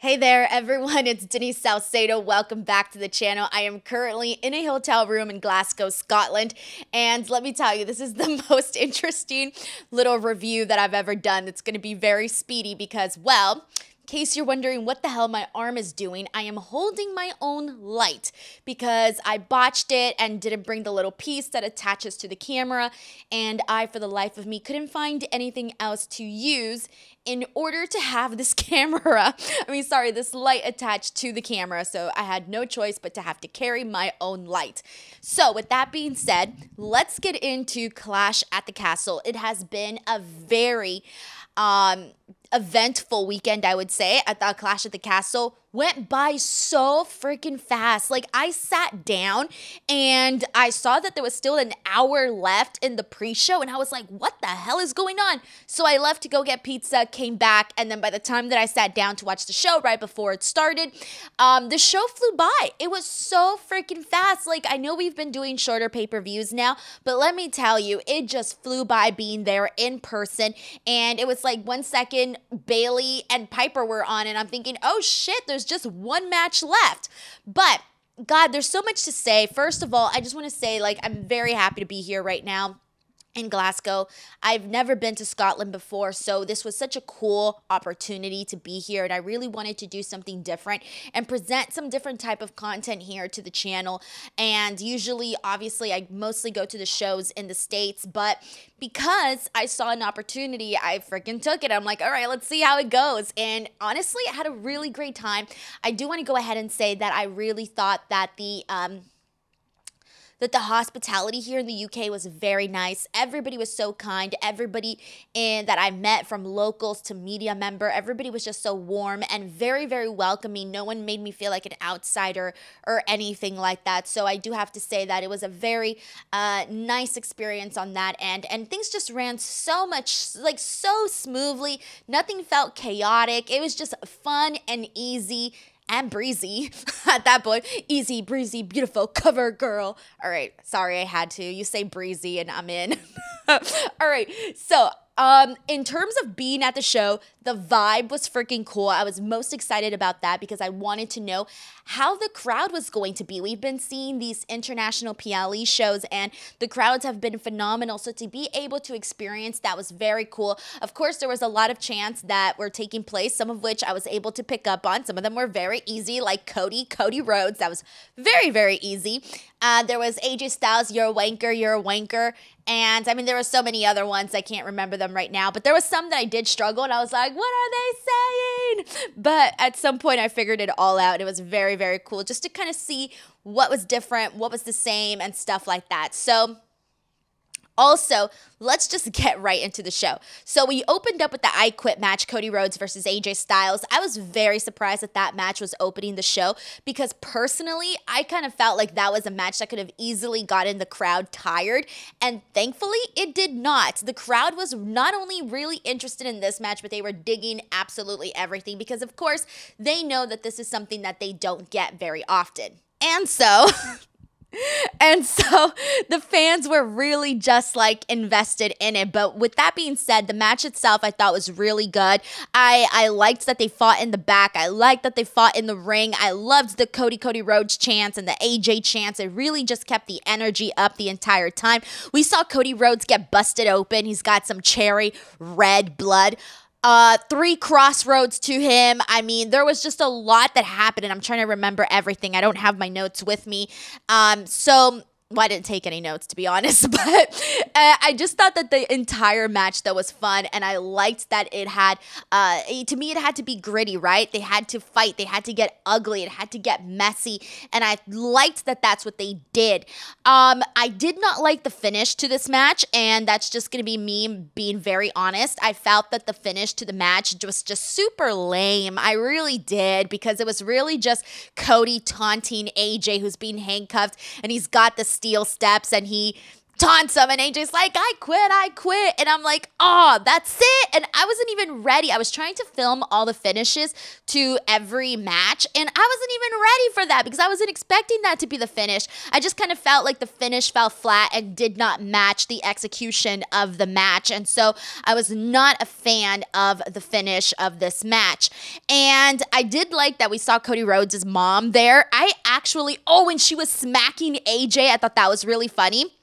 Hey there, everyone. It's Denise Salcedo. Welcome back to the channel. I am currently in a hotel room in Glasgow, Scotland. And let me tell you, this is the most interesting little review that I've ever done. It's going to be very speedy because, well, case you're wondering what the hell my arm is doing, I am holding my own light because I botched it and didn't bring the little piece that attaches to the camera. And I, for the life of me, couldn't find anything else to use in order to have this camera, I mean, sorry, this light attached to the camera. So I had no choice but to have to carry my own light. So, with that being said, let's get into Clash at the Castle. It has been a very um, eventful weekend, I would say, at the Clash at the Castle went by so freaking fast. Like I sat down and I saw that there was still an hour left in the pre-show and I was like, "What the hell is going on?" So I left to go get pizza, came back, and then by the time that I sat down to watch the show right before it started, um, the show flew by. It was so freaking fast. Like I know we've been doing shorter pay-per-views now, but let me tell you, it just flew by being there in person and it was like one second Bayley and Piper were on and I'm thinking, "Oh shit, there's just one match left. But God, there's so much to say. First of all, I just want to say, like, I'm very happy to be here right now in Glasgow. I've never been to Scotland before, so this was such a cool opportunity to be here and I really wanted to do something different and present some different type of content here to the channel. And usually obviously I mostly go to the shows in the states, but because I saw an opportunity, I freaking took it. I'm like, "All right, let's see how it goes." And honestly, I had a really great time. I do want to go ahead and say that I really thought that the um that the hospitality here in the UK was very nice. Everybody was so kind. Everybody in that I met from locals to media member, everybody was just so warm and very very welcoming. No one made me feel like an outsider or anything like that. So I do have to say that it was a very uh, nice experience on that end and things just ran so much like so smoothly. Nothing felt chaotic. It was just fun and easy and breezy at that point. Easy, breezy, beautiful cover girl. All right, sorry I had to. You say breezy and I'm in. All right, so um, in terms of being at the show, the vibe was freaking cool. I was most excited about that because I wanted to know how the crowd was going to be. We've been seeing these international PLE shows and the crowds have been phenomenal. So to be able to experience that was very cool. Of course, there was a lot of chants that were taking place, some of which I was able to pick up on. Some of them were very easy, like Cody, Cody Rhodes. That was very, very easy. Uh, there was AJ Styles, you're a wanker, you're a wanker. And I mean, there were so many other ones. I can't remember them right now, but there was some that I did struggle and I was like, what are they saying? But at some point, I figured it all out. It was very, very cool just to kind of see what was different, what was the same, and stuff like that. So, also, let's just get right into the show. So, we opened up with the I Quit match Cody Rhodes versus AJ Styles. I was very surprised that that match was opening the show because personally, I kind of felt like that was a match that could have easily gotten the crowd tired. And thankfully, it did not. The crowd was not only really interested in this match, but they were digging absolutely everything because, of course, they know that this is something that they don't get very often. And so, and so the fans were really just like invested in it. But with that being said, the match itself I thought was really good. I I liked that they fought in the back. I liked that they fought in the ring. I loved the Cody Cody Rhodes chants and the AJ chants. It really just kept the energy up the entire time. We saw Cody Rhodes get busted open. He's got some cherry red blood uh three Cross Rhodes to him. I mean there was just a lot that happened and i'm trying to remember everything. I don't have my notes with me. Um so well, I didn't take any notes to be honest, but uh, I just thought that the entire match though was fun, and I liked that it had. Uh, to me, it had to be gritty, right? They had to fight, they had to get ugly, it had to get messy, and I liked that that's what they did. Um, I did not like the finish to this match, and that's just gonna be me being very honest. I felt that the finish to the match was just super lame. I really did because it was really just Cody taunting AJ, who's being handcuffed, and he's got the steel steps and he taunts him and AJ's like, I quit, I quit. And I'm like, oh, that's it. And I wasn't even ready. I was trying to film all the finishes to every match and I wasn't even ready for that because I wasn't expecting that to be the finish. I just kind of felt like the finish fell flat and did not match the execution of the match. And so I was not a fan of the finish of this match. And I did like that we saw Cody Rhodes' mom there. I actually, oh, when she was smacking AJ, I thought that was really funny.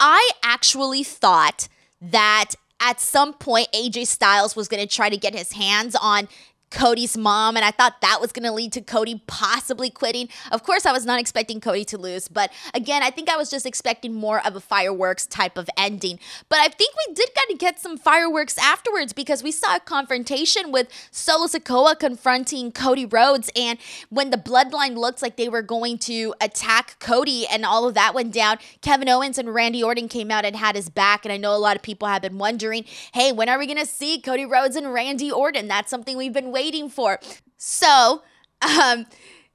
I actually thought that at some point AJ Styles was going to try to get his hands on Cody's mom, and I thought that was going to lead to Cody possibly quitting. Of course, I was not expecting Cody to lose, but again, I think I was just expecting more of a fireworks type of ending. But I think we did kind of get some fireworks afterwards because we saw a confrontation with Solo Sikoa confronting Cody Rhodes, and when the bloodline looked like they were going to attack Cody and all of that went down, Kevin Owens and Randy Orton came out and had his back. And I know a lot of people have been wondering, hey, when are we going to see Cody Rhodes and Randy Orton? That's something we've been waiting waiting for. So, um,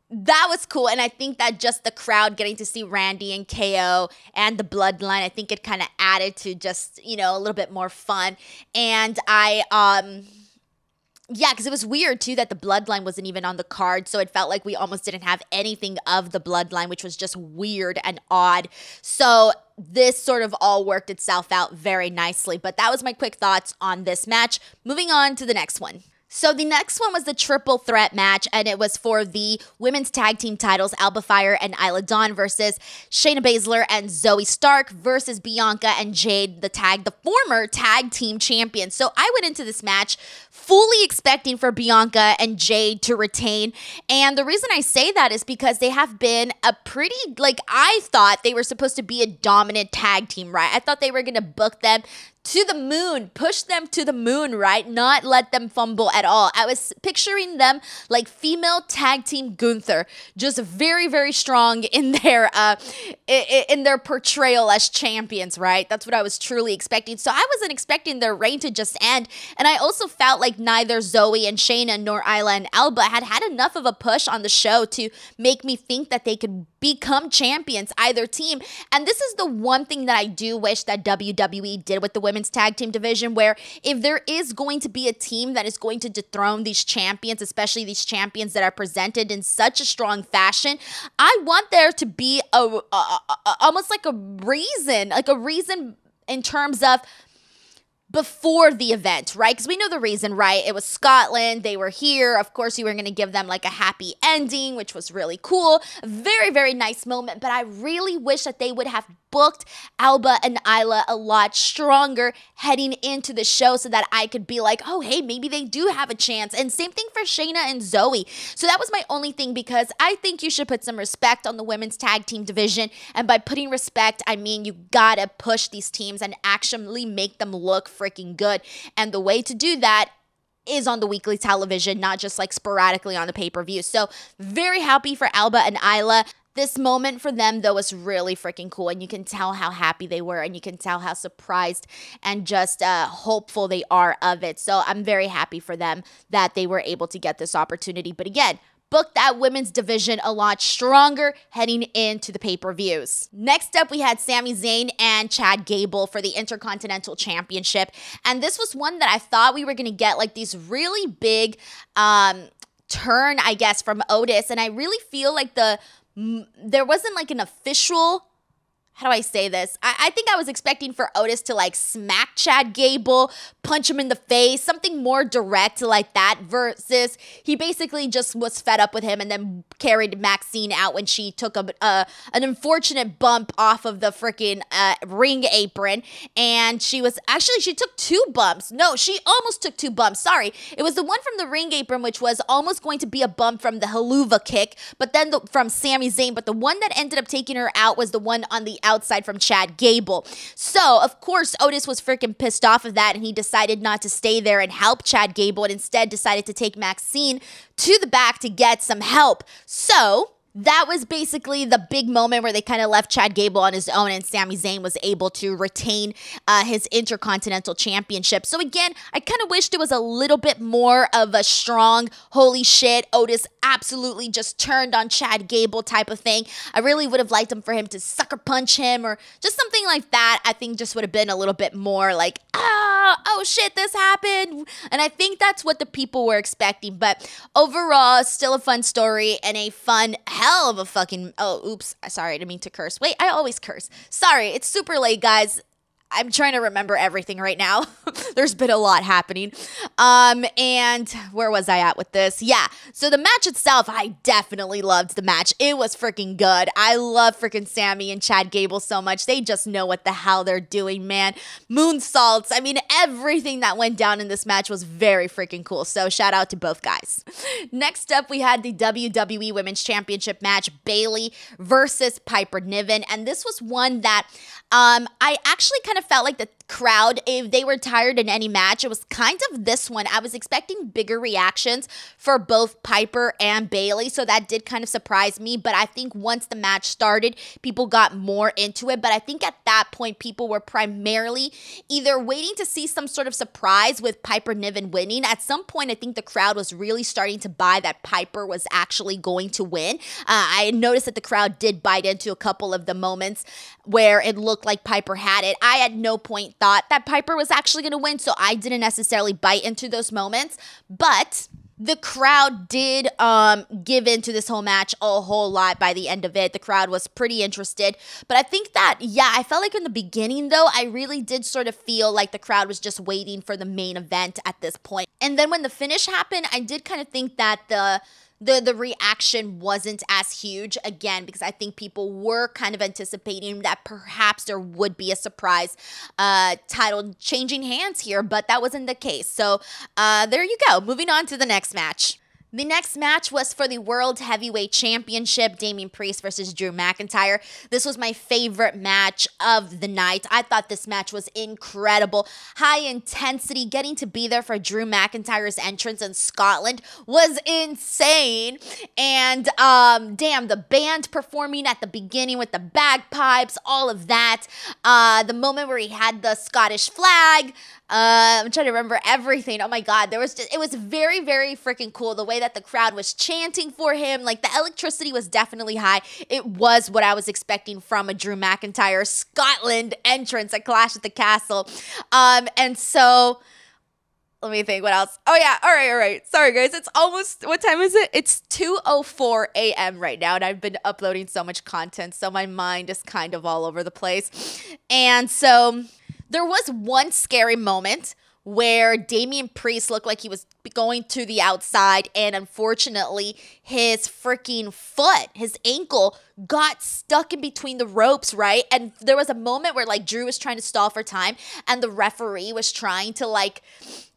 that was cool. And I think that just the crowd getting to see Randy and KO and the bloodline, I think it kind of added to just, you know, a little bit more fun. And I, um, yeah, because it was weird too that the bloodline wasn't even on the card. So it felt like we almost didn't have anything of the bloodline, which was just weird and odd. So this sort of all worked itself out very nicely. But that was my quick thoughts on this match. Moving on to the next one. So the next one was the triple threat match, and it was for the women's tag team titles, Alba Fyre and Isla Dawn versus Shayna Baszler and Zoey Stark versus Bianca and Jade, the tag, the former tag team champions. So I went into this match fully expecting for Bianca and Jade to retain. And the reason I say that is because they have been a pretty, like, I thought they were supposed to be a dominant tag team, right? I thought they were going to book them to the moon, push them to the moon, right? Not let them fumble at all. I was picturing them like female tag team Gunther, just very, very strong in their uh, in their portrayal as champions, right? That's what I was truly expecting. So I wasn't expecting their reign to just end, and I also felt like neither Zoey and Shayna nor Isla and Alba had had enough of a push on the show to make me think that they could become champions, either team. And this is the one thing that I do wish that WWE did with the women's tag team division, where if there is going to be a team that is going to dethrone these champions, especially these champions that are presented in such a strong fashion, I want there to be a, a, a almost like a reason, like a reason in terms of before the event, right? Because we know the reason, right? It was Scotland. They were here. Of course, you were going to give them like a happy ending, which was really cool. Very, very nice moment. But I really wish that they would have booked Alba and Isla a lot stronger heading into the show so that I could be like, oh, hey, maybe they do have a chance. And same thing for Shayna and Zoey. So that was my only thing because I think you should put some respect on the women's tag team division. And by putting respect, I mean you gotta push these teams and actually make them look freaking good. And the way to do that is on the weekly television, not just like sporadically on the pay per view. So, very happy for Alba and Isla. This moment for them, though, was really freaking cool. And you can tell how happy they were, and you can tell how surprised and just uh, hopeful they are of it. So I'm very happy for them that they were able to get this opportunity. But again, book that women's division a lot stronger heading into the pay per views. Next up, we had Sami Zayn and Chad Gable for the Intercontinental Championship. And this was one that I thought we were going to get like these really big um, turn, I guess, from Otis. And I really feel like the there wasn't like an official how do I say this? I, I, think I was expecting for Otis to like smack Chad Gable, punch him in the face, something more direct like that, versus he basically just was fed up with him and then carried Maxxine out when she took a, a an unfortunate bump off of the freaking uh, ring apron. And she was actually, she took two bumps. No, she almost took two bumps. Sorry. It was the one from the ring apron, which was almost going to be a bump from the Helluva Kick, but then the, from Sami Zayn. But the one that ended up taking her out was the one on the outside from Chad Gable. So, of course, Otis was freaking pissed off of that and he decided not to stay there and help Chad Gable and instead decided to take Maxxine to the back to get some help. So, that was basically the big moment where they kind of left Chad Gable on his own, and Sami Zayn was able to retain uh, his Intercontinental Championship. So, again, I kind of wished it was a little bit more of a strong, holy shit, Otis absolutely just turned on Chad Gable type of thing. I really would have liked him for him to sucker punch him or just something like that. I think just would have been a little bit more like, ah, oh shit, this happened. And I think that's what the people were expecting. But overall, still a fun story and a fun, hell of a fucking. Oh, oops. Sorry, I didn't mean to curse. Wait, I always curse. Sorry, it's super late, guys. I'm trying to remember everything right now. There's been a lot happening. Um, and where was I at with this? Yeah. So the match itself, I definitely loved the match. It was freaking good. I love freaking Sami and Chad Gable so much. They just know what the hell they're doing, man. Moonsaults. I mean, everything that went down in this match was very freaking cool. So shout out to both guys. Next up, we had the WWE Women's Championship match, Bayley versus Piper Niven. And this was one that um, I actually kind of felt like the crowd, if they were tired in any match, it was kind of this one. I was expecting bigger reactions for both Piper and Bayley, so that did kind of surprise me. But I think once the match started, people got more into it. But I think at that point, people were primarily either waiting to see some sort of surprise with Piper Niven winning. At some point, I think the crowd was really starting to buy that Piper was actually going to win. Uh, I noticed that the crowd did bite into a couple of the moments where it looked like Piper had it. I at no point thought that Piper was actually going to win, so I didn't necessarily bite into those moments. But the crowd did um, give into this whole match a whole lot by the end of it. The crowd was pretty interested. But I think that, yeah, I felt like in the beginning, though, I really did sort of feel like the crowd was just waiting for the main event at this point. And then when the finish happened, I did kind of think that the the the reaction wasn't as huge again because I think people were kind of anticipating that perhaps there would be a surprise uh, title changing hands here, but that wasn't the case. So uh, there you go. Moving on to the next match. The next match was for the World Heavyweight Championship, Damian Priest versus Drew McIntyre. This was my favorite match of the night. I thought this match was incredible. High intensity, getting to be there for Drew McIntyre's entrance in Scotland was insane. And um, damn, the band performing at the beginning with the bagpipes, all of that. Uh, the moment where he had the Scottish flag. Uh, I'm trying to remember everything. Oh my God, there was just, it was very, very freaking cool the way that the crowd was chanting for him. Like the electricity was definitely high. It was what I was expecting from a Drew McIntyre Scotland entrance at Clash at the Castle. Um, and so let me think what else. Oh yeah, all right, all right. Sorry guys, it's almost what time is it? It's 2:04 a.m. right now and I've been uploading so much content, so my mind is kind of all over the place. And so there was one scary moment where Damian Priest looked like he was going to the outside, and unfortunately, his freaking foot, his ankle, got stuck in between the ropes, right? And there was a moment where like Drew was trying to stall for time, and the referee was trying to like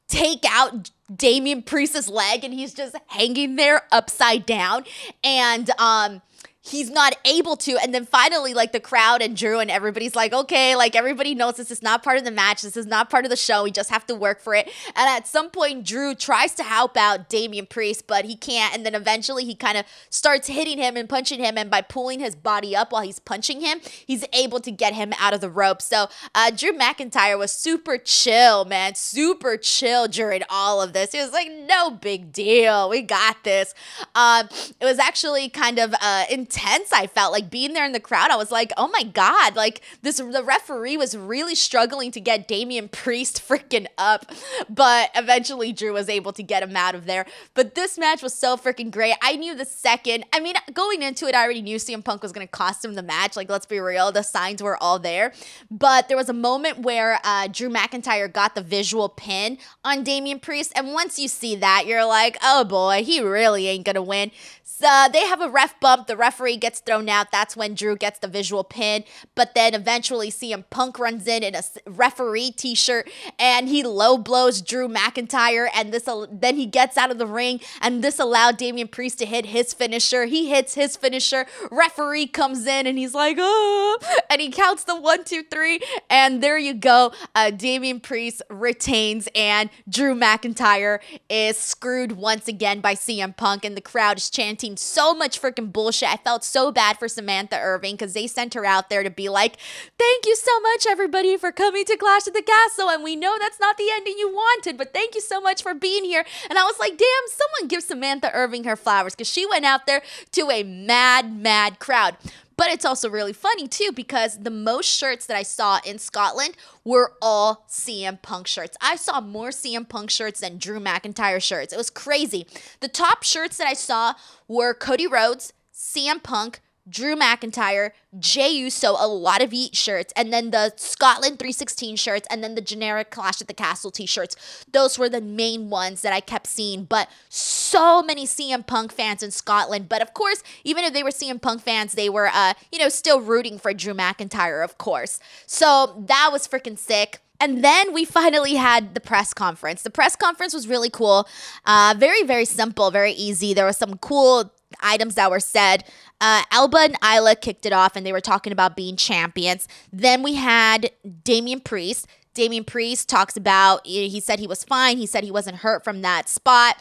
take out Damian Priest's leg, and he's just hanging there upside down. And um he's not able to. And then finally, like the crowd and Drew and everybody's like, okay, like everybody knows this is not part of the match. This is not part of the show. We just have to work for it. And at some point, Drew tries to help out Damian Priest, but he can't. And then eventually he kind of starts hitting him and punching him. And by pulling his body up while he's punching him, he's able to get him out of the rope. So uh, Drew McIntyre was super chill, man. Super chill during all of this. He was like, no big deal. We got this. Um, it was actually kind of uh, intense intense I felt like being there in the crowd. I was like, oh my God, like this, the referee was really struggling to get Damian Priest freaking up. But eventually Drew was able to get him out of there. But this match was so freaking great. I knew the second, I mean, going into it, I already knew CM Punk was going to cost him the match. Like, let's be real, the signs were all there. But there was a moment where uh, Drew McIntyre got the visual pin on Damian Priest. And once you see that, you're like, oh boy, he really ain't going to win. So they have a ref bump. The referee gets thrown out. That's when Drew gets the visual pin. But then eventually CM Punk runs in in a referee t-shirt and he low blows Drew McIntyre. And this then he gets out of the ring and this allowed Damian Priest to hit his finisher. He hits his finisher. Referee comes in and he's like, oh, and he counts the one, two, three. And there you go. Uh, Damian Priest retains and Drew McIntyre is screwed once again by CM Punk and the crowd is chanting so much freaking bullshit. I felt so bad for Samantha Irvin because they sent her out there to be like, thank you so much, everybody, for coming to Clash at the Castle. And we know that's not the ending you wanted, but thank you so much for being here. And I was like, damn, someone give Samantha Irvin her flowers because she went out there to a mad, mad crowd. But it's also really funny too because the most shirts that I saw in Scotland were all CM Punk shirts. I saw more CM Punk shirts than Drew McIntyre shirts. It was crazy. The top shirts that I saw were Cody Rhodes, CM Punk, Drew McIntyre, Jey Uso, a lot of Yeet shirts, and then the Scotland 316 shirts, and then the generic Clash at the Castle t shirts. Those were the main ones that I kept seeing. But so many CM Punk fans in Scotland. But of course, even if they were CM Punk fans, they were, uh, you know, still rooting for Drew McIntyre, of course. So that was freaking sick. And then we finally had the press conference. The press conference was really cool. Uh, very, very simple, very easy. There was some cool items that were said. Uh, Alba and Isla kicked it off and they were talking about being champions. Then we had Damian Priest. Damian Priest talks about, he said he was fine. He said he wasn't hurt from that spot.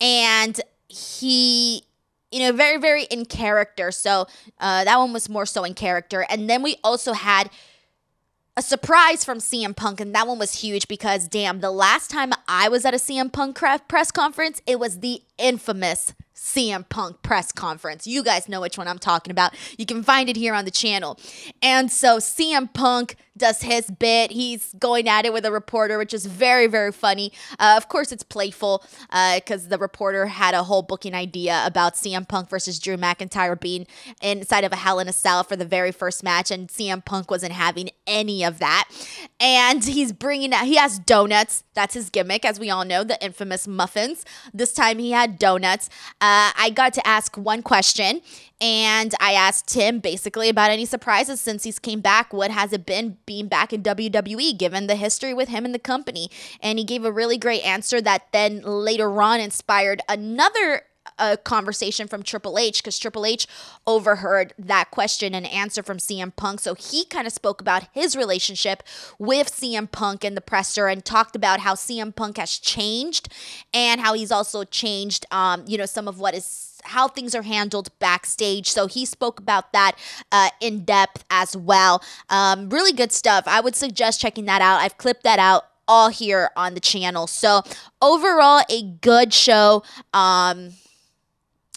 And he, you know, very, very in character. So uh, that one was more so in character. And then we also had a surprise from CM Punk, and that one was huge because, damn, the last time I was at a CM Punk press conference, it was the infamous CM Punk press conference. You guys know which one I'm talking about. You can find it here on the channel. And so CM Punk does his bit. He's going at it with a reporter, which is very, very funny. Uh, of course, it's playful because uh, the reporter had a whole booking idea about CM Punk versus Drew McIntyre being inside of a Hell in a Cell for the very first match, and CM Punk wasn't having any of that. And he's bringing out, he has donuts. That's his gimmick, as we all know, the infamous muffins. This time he had donuts. Uh, I got to ask one question, and I asked him basically about any surprises since he's came back. What has it been being back in WWE, given the history with him and the company? And he gave a really great answer that then later on inspired another a conversation from Triple H because Triple H overheard that question and answer from CM Punk. So he kind of spoke about his relationship with CM Punk in the presser and talked about how CM Punk has changed and how he's also changed, um, you know, some of what is how things are handled backstage. So he spoke about that uh, in depth as well. Um, really good stuff. I would suggest checking that out. I've clipped that out all here on the channel. So overall, a good show. Um,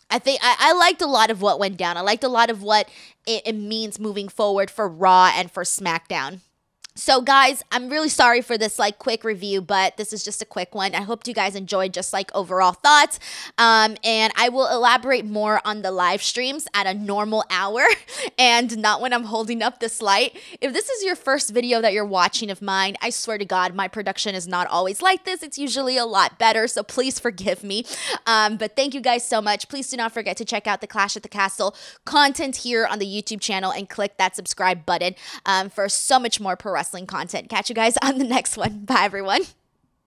I think I, I, liked a lot of what went down. I liked a lot of what it, it means moving forward for Raw and for SmackDown. So, guys, I'm really sorry for this like quick review, but this is just a quick one. I hope you guys enjoyed just like overall thoughts. Um, and I will elaborate more on the live streams at a normal hour and not when I'm holding up this light. If this is your first video that you're watching of mine, I swear to God, my production is not always like this. It's usually a lot better, so please forgive me. Um, but thank you guys so much. Please do not forget to check out the Clash at the Castle content here on the YouTube channel and click that subscribe button um, for so much more pro wrestling content. Catch you guys on the next one. Bye, everyone.